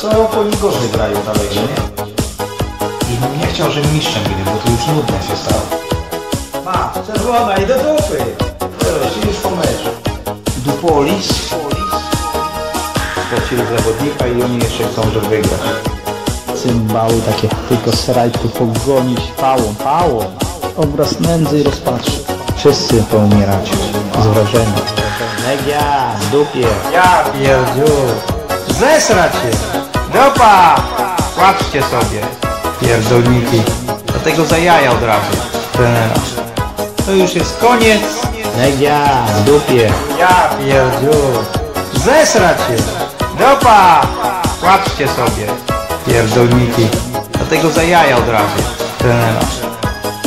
to oni gorzej grają dalej, że nie? I bym nie chciał, żeby mistrzem byli, bo to już nudne się stało. Ma, czerwona i do dupy. Teraz już po meczu. Dupolis. Stracili zawodnika i oni jeszcze chcą, żeby wygrać. Cymbały takie, tylko seraj tu pogonić pałą, pałą. Obraz nędzy i rozpaczy. Wszyscy poumierać z wrażenia. Legia, w dupie. Ja pierdziu. Zesrać się. Dopa. Płaczcie sobie. Pierdolniki. Dlatego za jaja od razu. Trenera. To już jest koniec. Legia, w dupie. Ja pierdziu. Zesrać się. Dopa. Płaczcie sobie. Pierdolniki. Dlatego za jaja od razu. Trenera.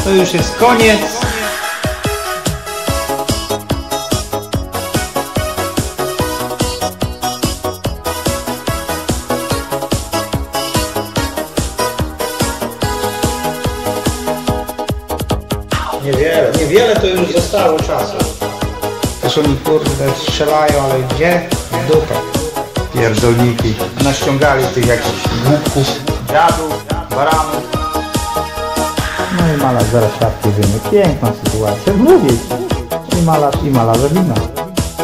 To już jest koniec. Niewiele, niewiele to już zostało czasu. Też oni kurde strzelają, ale gdzie? W dupę. Pierdolniki. Naściągali tych jakichś głupków, dziadów, baranów. No i malarz zaraz wyjmie. Piękna sytuacja. Mówię. I malarz, i malarze wina.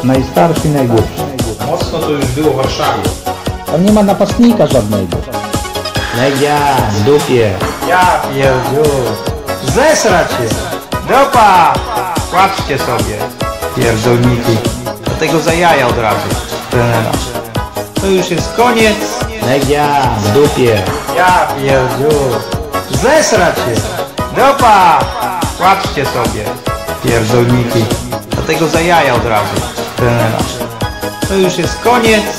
Najstarszy i najgłupszy. Mocno to już było w Warszawie. Tam nie ma napastnika żadnego. Legia, w dupie. Ja pierdziu. Zesrać się. Dopa. Płaczcie sobie. Pierdolniki. Dlatego za jaja od razu. Trenera. To już jest koniec. Legia, w dupie. Ja pierdziu. Zesrać się. Dopa. Płaczcie sobie. Pierdolniki. Dlatego za jaja od razu. Trenera. To już jest koniec.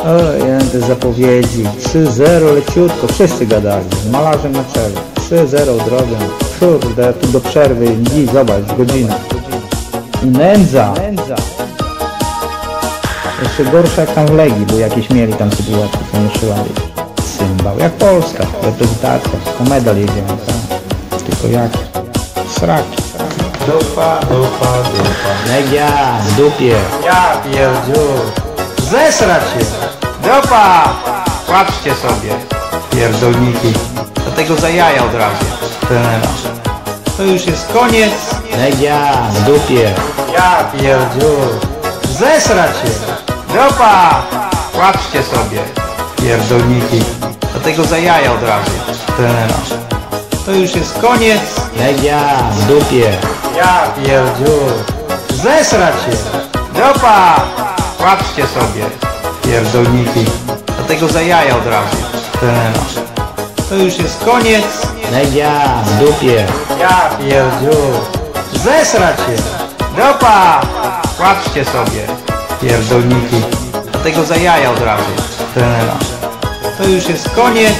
O, te zapowiedzi. 3-0 leciutko, wszyscy gadali. Z malarzem na czele. 3-0 drogą. Kurde, tu do przerwy. Dziś, zobacz, godzina. I nędza. Jeszcze gorsza jak tam w Legii, bo jakieś mieli tam sytuacje, co nie szywali. Symbał, jak Polska, reprezentacja. Po medal jedziemy, tak? Tylko jak? Sraki. Dupa, dupa, dupa. Legia, w dupie. Ja pierdziu. Zesrać się. Dopa. Płaczcie sobie. Pierdolniki. Dlatego za jaja od razu. Trenera. To już jest koniec. Legia, w dupie. Ja pierdziu. Zesrać się. Dopa. Płaczcie sobie. Pierdolniki. Dlatego za jaja od razu. Trenera. To już jest koniec. Legia, w dupie. Ja pierdziu. Zesrać się. Dopa. Płaczcie sobie. Pierdolniki. Dlatego za jaja od razu. Trenera. To już jest koniec. Legia, w dupie. Ja pierdziu. Zesrać się. Dopa. Płaczcie sobie. Pierdolniki. Dlatego za jaja od razu. Trenera. To już jest koniec.